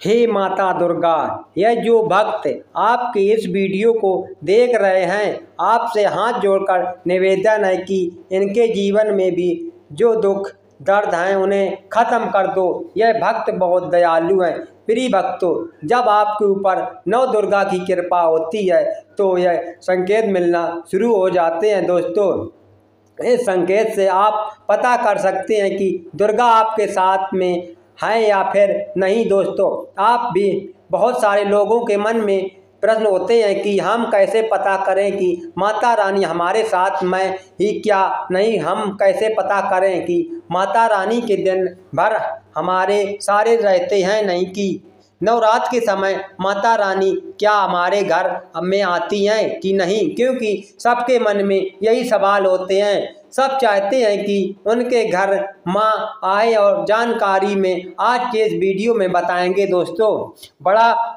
हे माता दुर्गा, यह जो भक्त आपके इस वीडियो को देख रहे हैं, आपसे हाथ जोड़कर निवेदन है कि इनके जीवन में भी जो दुख, दर्द हैं, उन्हें ख़त्म कर दो। यह भक्त बहुत दयालु हैं। प्रिय भक्तों, जब आपके ऊपर नव दुर्गा की कृपा होती है तो यह संकेत मिलना शुरू हो जाते हैं दोस्तों। इस संकेत से आप पता कर सकते हैं कि दुर्गा आपके साथ में हैं या फिर नहीं दोस्तों? आप भी बहुत सारे लोगों के मन में प्रश्न होते हैं कि हम कैसे पता करें कि माता रानी हमारे साथ में ही क्या? नहीं, हम कैसे पता करें कि माता रानी के दिन भर हमारे सारे रहते हैं नहीं कि नवरात्र के समय माता रानी क्या हमारे घर में आती हैं कि नहीं? क्योंकि सबके मन में यही सवाल होते हैं। सब चाहते हैं कि उनके घर माँ आए और जानकारी में आज के इस वीडियो में बताएँगे दोस्तों। बड़ा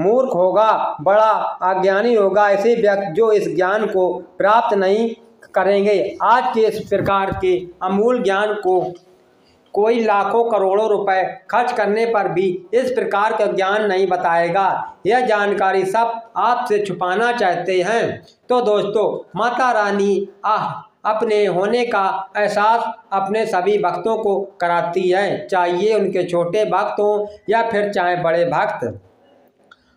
मूर्ख होगा, बड़ा अज्ञानी होगा, ऐसे व्यक्ति जो इस ज्ञान को प्राप्त नहीं करेंगे। आज के इस प्रकार के अमूल ज्ञान को कोई लाखों करोड़ों रुपए खर्च करने पर भी इस प्रकार का ज्ञान नहीं बताएगा। यह जानकारी सब आपसे छुपाना चाहते हैं। तो दोस्तों, माता रानी आह, अपने होने का एहसास अपने सभी भक्तों को कराती है। चाहिए उनके छोटे भक्त हों या फिर चाहे बड़े भक्त।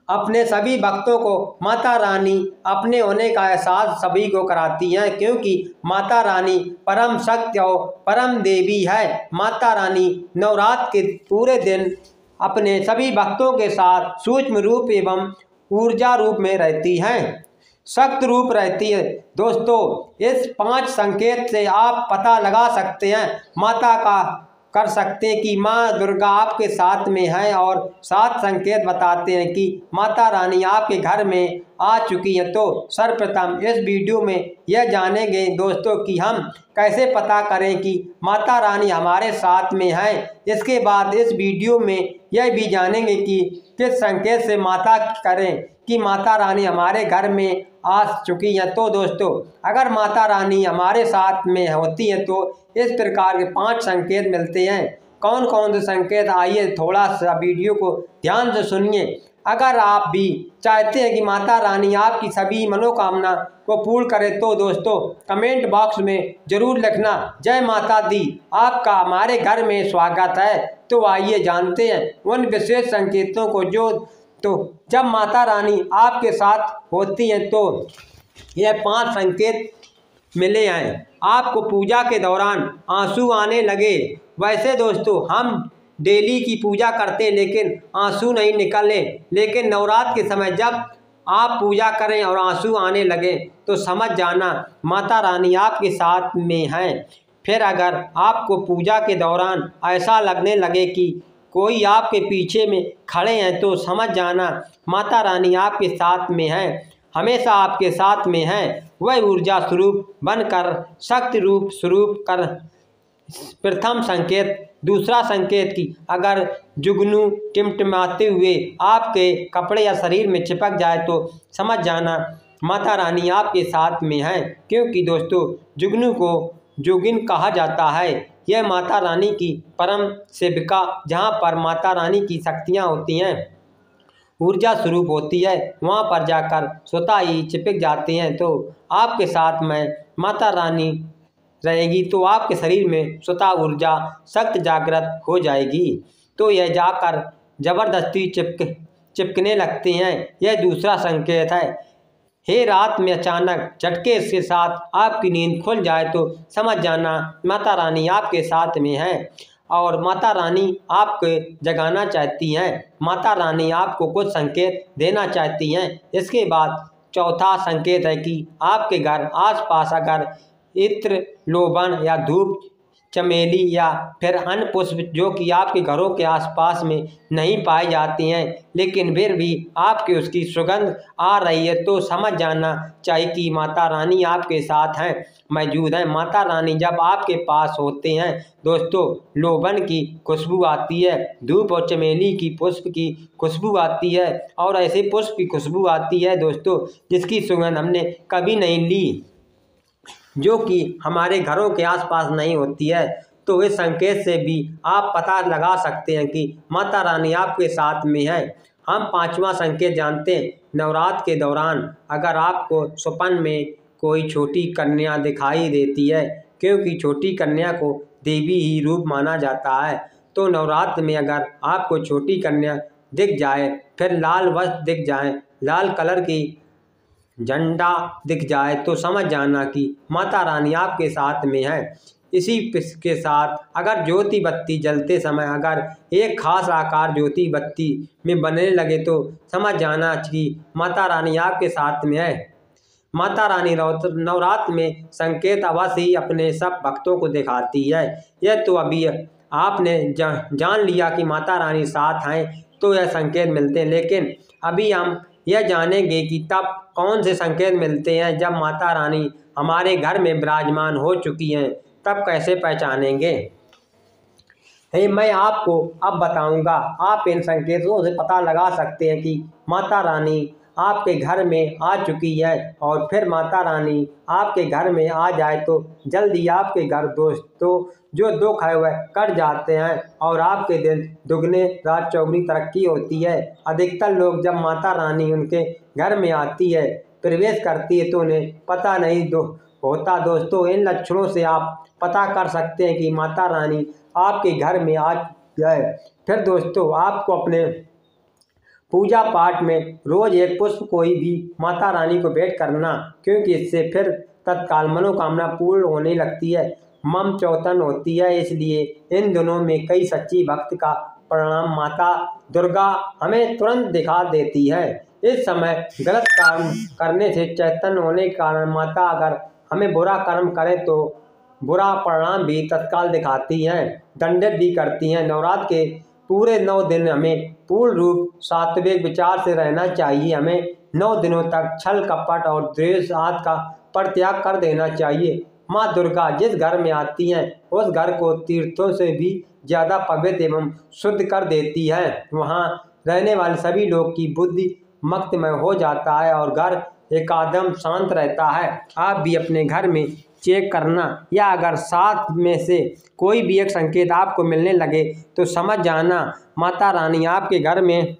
अपने सभी भक्तों को माता रानी अपने होने का एहसास सभी को कराती हैं, क्योंकि माता रानी परम शक्ति और परम देवी है। माता रानी नवरात्र के पूरे दिन अपने सभी भक्तों के साथ सूक्ष्म रूप एवं ऊर्जा रूप में रहती हैं। सख्त रूप रहती है। दोस्तों, इस पाँच संकेत से आप पता लगा सकते हैं, माता का कर सकते कि माँ दुर्गा आपके साथ में है और सात संकेत बताते हैं कि माता रानी आपके घर में आ चुकी है। तो सर्वप्रथम इस वीडियो में यह जानेंगे दोस्तों कि हम कैसे पता करें कि माता रानी हमारे साथ में है। इसके बाद इस वीडियो में यह भी जानेंगे कि किस संकेत से माता करें। कि माता रानी हमारे घर में आ चुकी हैं। तो दोस्तों, अगर माता रानी हमारे साथ में होती हैं तो इस प्रकार के पाँच संकेत मिलते हैं। कौन कौन से संकेत? आइए थोड़ा सा वीडियो को ध्यान से सुनिए। अगर आप भी चाहते हैं कि माता रानी आपकी सभी मनोकामना को पूर्ण करे तो दोस्तों, कमेंट बॉक्स में ज़रूर लिखना। जय माता दी। आपका हमारे घर में स्वागत है। तो आइए जानते हैं उन विशेष संकेतों को जो तो जब माता रानी आपके साथ होती हैं तो यह पाँच संकेत मिले हैं आपको पूजा के दौरान आँसू आने लगे। वैसे दोस्तों, हम डेली की पूजा करते लेकिन आँसू नहीं निकले लेकिन नवरात्र के समय जब आप पूजा करें और आँसू आने लगे तो समझ जाना माता रानी आपके साथ में हैं। फिर अगर आपको पूजा के दौरान ऐसा लगने लगे कि कोई आपके पीछे में खड़े हैं तो समझ जाना, माता रानी आपके साथ में हैं, हमेशा आपके साथ में हैं। वह ऊर्जा स्वरूप बनकर, शक्ति रूप स्वरूप कर, प्रथम संकेत, दूसरा संकेत की अगर जुगनू टिमटिमाते हुए आपके कपड़े या शरीर में चिपक जाए तो समझ जाना, माता रानी आपके साथ में हैं। क्योंकि दोस्तों, जुगनू को जुगिन कहा जाता है। यह माता रानी की परम सेविका, जहाँ पर माता रानी की शक्तियाँ होती हैं। ऊर्जा स्वरूप होती है, वहाँ पर जाकर स्वतः ही चिपक जाते हैं। तो आपके साथ में माता रानी रहेगी तो आपके शरीर में स्वतः ऊर्जा, सख्त जागृत हो जाएगी। तो यह जाकर ज़बरदस्ती चिपक, चिपकने लगते हैं। यह दूसरा संकेत है। हे रात में अचानक झटके के साथ आपकी नींद खुल जाए तो समझ जाना माता रानी आपके साथ में है और माता रानी आपको जगाना चाहती हैं। माता रानी आपको कुछ संकेत देना चाहती हैं। इसके बाद चौथा संकेत है कि आपके घर आसपास अगर इत्र लोबन या धूप चमेली या फिर अन्य पुष्प जो कि आपके घरों के आसपास में नहीं पाए जाते हैं, लेकिन फिर भी आपके उसकी सुगंध आ रही है तो समझ जाना चाहिए कि माता रानी आपके साथ हैं, मौजूद हैं। माता रानी जब आपके पास होते हैं, दोस्तों, लोबन की खुशबू आती है, धूप और चमेली की पुष्प की खुशबू आती है, और ऐसे पुष्प की खुशबू आती है, दोस्तों, जिसकी सुगंध हमने कभी नहीं ली। जो कि हमारे घरों के आसपास नहीं होती है तो इस संकेत से भी आप पता लगा सकते हैं कि माता रानी आपके साथ में है। हम पांचवा संकेत जानते हैं नवरात्र के दौरान अगर आपको स्वप्न में कोई छोटी कन्या दिखाई देती है, क्योंकि छोटी कन्या को देवी ही रूप माना जाता है तो नवरात्र में अगर आपको छोटी कन्या दिख जाए, फिर लाल वस्त्र दिख जाए, लाल कलर की झंडा दिख जाए तो समझ जाना कि माता रानी आपके साथ में है। इसी के साथ अगर ज्योति बत्ती जलते समय अगर एक खास आकार ज्योति बत्ती में बनने लगे तो समझ जाना कि माता रानी आपके साथ में है। माता रानी नवरात्र में संकेत अवश्य ही अपने सब भक्तों को दिखाती है। यह तो अभी आपने जान लिया कि माता रानी साथ हैं तो यह संकेत मिलते हैं, लेकिन अभी हम यह जानेंगे कि तब कौन से संकेत मिलते हैं जब माता रानी हमारे घर में विराजमान हो चुकी हैं, तब कैसे पहचानेंगे? हे, मैं आपको अब बताऊँगा, आप इन संकेतों से पता लगा सकते हैं कि माता रानी आपके घर में आ चुकी है और फिर माता रानी आपके घर में आ जाए तो जल्दी आपके घर दोस्तों जो दुख है वह कट जाते हैं और आपके दिन दुगने रात चौगनी तरक्की होती है। अधिकतर लोग जब माता रानी उनके घर में आती है, प्रवेश करती है तो उन्हें पता नहीं दो होता दोस्तों, इन लक्षणों से आप पता कर सकते हैं कि माता रानी आपके घर में आ जाए फिर दोस्तों, आपको अपने पूजा पाठ में रोज एक पुष्प कोई भी माता रानी को भेंट करना, क्योंकि इससे फिर तत्काल मनोकामना पूर्ण होने लगती है। मम चौतन होती है, इसलिए इन दिनों में कई सच्ची भक्त का परिणाम माता दुर्गा हमें तुरंत दिखा देती है। इस समय गलत काम करने से चैतन्य होने के कारण माता अगर हमें बुरा कर्म करे तो बुरा परिणाम भी तत्काल दिखाती हैं, दंडित भी करती हैं। नवरात्र के पूरे नौ दिन हमें पूर्ण रूप सात्विक विचार से रहना चाहिए। हमें नौ दिनों तक छल, कपट और द्वेष आदि का परित्याग कर देना चाहिए। माँ दुर्गा जिस घर में आती हैं, उस घर को तीर्थों से भी ज़्यादा पवित्र एवं शुद्ध कर देती है। वहाँ रहने वाले सभी लोग की बुद्धि मक्तमय हो जाता है और घर एकादम शांत रहता है। आप भी अपने घर में चेक करना या अगर सात में से कोई भी एक संकेत आपको मिलने लगे तो समझ जाना। माता रानी आपके घर में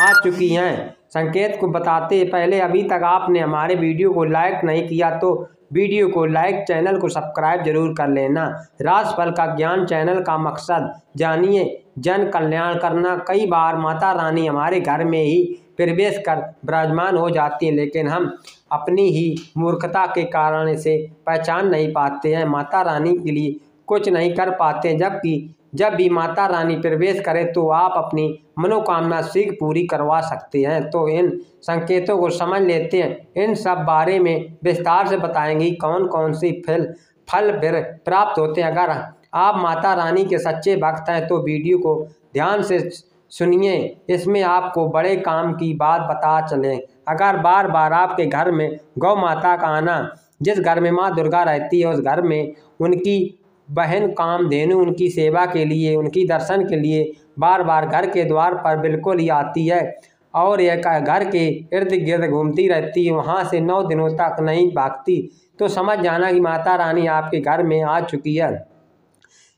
आ चुकी हैं। संकेत को बताते पहले अभी तक आपने हमारे वीडियो को लाइक नहीं किया तो वीडियो को लाइक, चैनल को सब्सक्राइब ज़रूर कर लेना। राजफल का ज्ञान चैनल का मकसद, जानिए जन कल्याण करना। कई बार माता रानी हमारे घर में ही प्रवेश कर विराजमान हो जाती हैं, लेकिन हम अपनी ही मूर्खता के कारण इसे पहचान नहीं पाते हैं। माता रानी के लिए कुछ नहीं कर पाते, जबकि जब भी माता रानी प्रवेश करे तो आप अपनी मनोकामना शीघ्र पूरी करवा सकते हैं। तो इन संकेतों को समझ लेते हैं। इन सब बारे में विस्तार से बताएँगे कौन कौन सी फल फल फिर प्राप्त होते हैं। अगर आप माता रानी के सच्चे भक्त हैं तो वीडियो को ध्यान से सुनिए। इसमें आपको बड़े काम की बात बता चले। अगर बार बार आपके घर में गौ माता का आना, जिस घर में माँ दुर्गा रहती है, उस घर में उनकी बहन काम धेनु उनकी सेवा के लिए, उनकी दर्शन के लिए बार बार घर के द्वार पर बिल्कुल ही आती है और यह घर के इर्द गिर्द घूमती रहती है, वहाँ से नौ दिनों तक नहीं भागती। तो समझ जाना कि माता रानी आपके घर में आ चुकी है।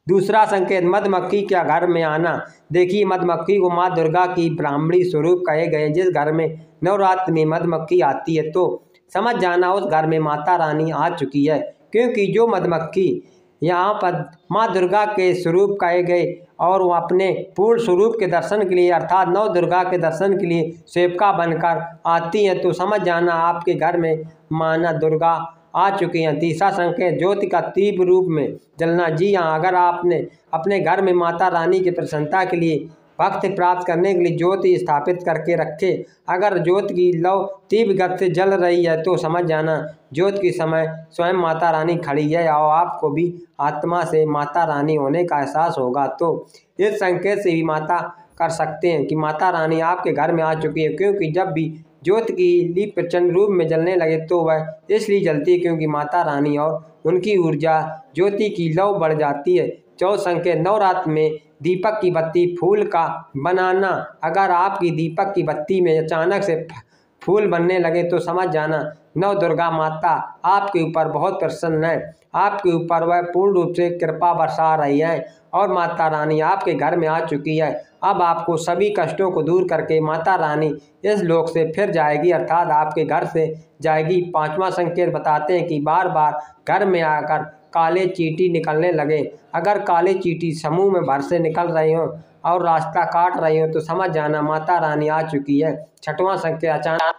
दूसरा संकेत, मधुमक्खी के घर में आना? देखिए, मधुमक्खी को माँ दुर्गा की ब्राह्मणी स्वरूप कहे गए जिस घर में नवरात्र में मधुमक्खी आती है तो समझ जाना उस घर में माता रानी आ चुकी है। क्योंकि जो मधुमक्खी यहाँ पर माँ दुर्गा के स्वरूप कहे गए और वो अपने पूर्ण स्वरूप के दर्शन के लिए, अर्थात नव दुर्गा के दर्शन के लिए सेवका बनकर आती हैं तो समझ जाना आपके घर में माना दुर्गा आ चुके हैं। तीसरा संकेत ज्योति का तीव्र रूप में जलना। जी हाँ अगर आपने अपने घर में माता रानी की प्रसन्नता के लिए भक्त प्राप्त करने के लिए ज्योति स्थापित करके रखे, अगर ज्योति की लव तीव्र गति से जल रही है तो समझ जाना ज्योति की समय स्वयं माता रानी खड़ी है और आपको भी आत्मा से माता रानी होने का एहसास होगा। तो इस संकेत से भी माता कर सकते हैं कि माता रानी आपके घर में आ चुकी है, क्योंकि जब भी ज्योति की लीप प्रचंड रूप में जलने लगे तो वह इसलिए जलती है क्योंकि माता रानी और उनकी ऊर्जा ज्योति की लव बढ़ जाती है। चौथ संकेत, नवरात्र में दीपक की बत्ती फूल का बनाना। अगर आपकी दीपक की बत्ती में अचानक से फूल बनने लगे तो समझ जाना नव दुर्गा माता आपके ऊपर बहुत प्रसन्न है। आपके ऊपर वह पूर्ण रूप से कृपा बरसा रही है और माता रानी आपके घर में आ चुकी है। अब आपको सभी कष्टों को दूर करके माता रानी इस लोक से फिर जाएगी, अर्थात आपके घर से जाएगी। पांचवा संकेत बताते हैं कि बार बार घर में आकर काले चीटी निकलने लगे। अगर काले चीटी समूह में भर से निकल रही हो और रास्ता काट रही हो तो समझ जाना माता रानी आ चुकी है। छठवां संकेत, अचानक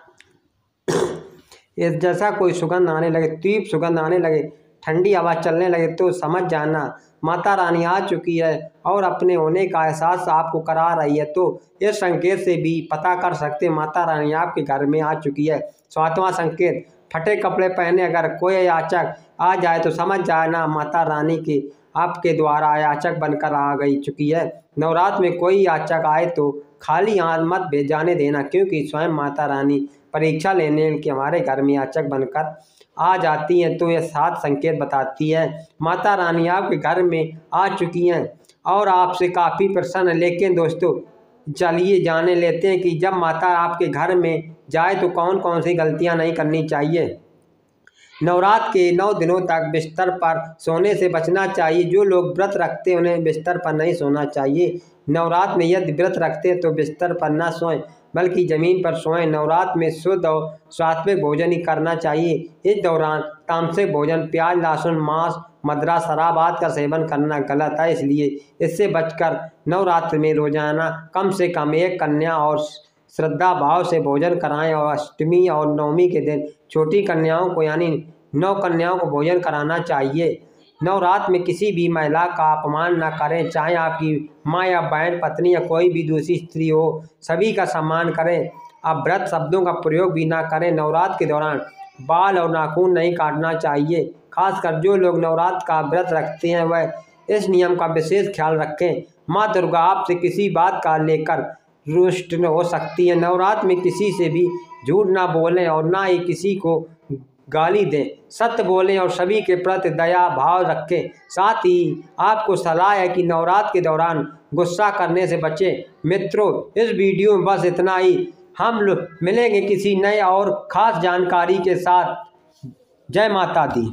जैसा कोई सुगंध आने लगे तीव्र सुगंध आने लगे। ठंडी हवा चलने लगे तो समझ जाना। माता रानी आ चुकी है और अपने होने का एहसास आपको करा रही है। तो इस संकेत से भी पता कर सकते माता रानी आपके घर में आ चुकी है। सातवां संकेत, फटे कपड़े पहने अगर कोई याचक आ जाए तो समझ जाना माता रानी के, आपके द्वारा याचक बनकर आ गई चुकी है। नवरात्र में कोई याचक आए तो खाली हाथ मत भेजाने देना, क्योंकि स्वयं माता रानी परीक्षा लेने के हमारे घर में याचक बनकर आ जाती हैं तो यह सात संकेत बताती है। माता रानी आपके घर में आ चुकी हैं और आपसे काफ़ी प्रसन्न है। लेकिन दोस्तों, चलिए जाने लेते हैं कि जब माता आपके घर में जाए तो कौन कौन सी गलतियाँ नहीं करनी चाहिए? नवरात्र के नौ दिनों तक बिस्तर पर सोने से बचना चाहिए। जो लोग व्रत रखते हैं, उन्हें बिस्तर पर नहीं सोना चाहिए। नवरात्र में यदि व्रत रखते हैं तो बिस्तर पर ना सोएँ। बल्कि ज़मीन पर सोएँ नवरात्र में शुद्ध और सात्विक भोजन ही करना चाहिए। इस दौरान तामसिक भोजन, प्याज, लहसुन, मांस, मदरा, शराब आदि का सेवन करना गलत है, इसलिए इससे बचकर नवरात्र में रोज़ाना कम से कम एक कन्या और श्रद्धा भाव से भोजन कराएँ और अष्टमी और नवमी के दिन छोटी कन्याओं को यानी नौ कन्याओं को भोजन कराना चाहिए। नवरात्र में किसी भी महिला का अपमान न करें, चाहे आपकी माँ या बहन, पत्नी या कोई भी दूसरी स्त्री हो, सभी का सम्मान करें। आप व्रत शब्दों का प्रयोग भी ना करें। नवरात्र के दौरान बाल और नाखून नहीं काटना चाहिए। खासकर जो लोग नवरात्र का व्रत रखते हैं, वह इस नियम का विशेष ख्याल रखें। माँ दुर्गा आपसे किसी बात का लेकर रुष्ट हो सकती है। नवरात्र में किसी से भी झूठ ना बोलें और ना ही किसी को गाली दें। सत्य बोलें और सभी के प्रति दया, भाव रखें। साथ ही आपको सलाह है कि नवरात्र के दौरान गुस्सा करने से बचें। मित्रों, इस वीडियो में बस इतना ही। हम मिलेंगे किसी नए और ख़ास जानकारी के साथ। जय माता दी।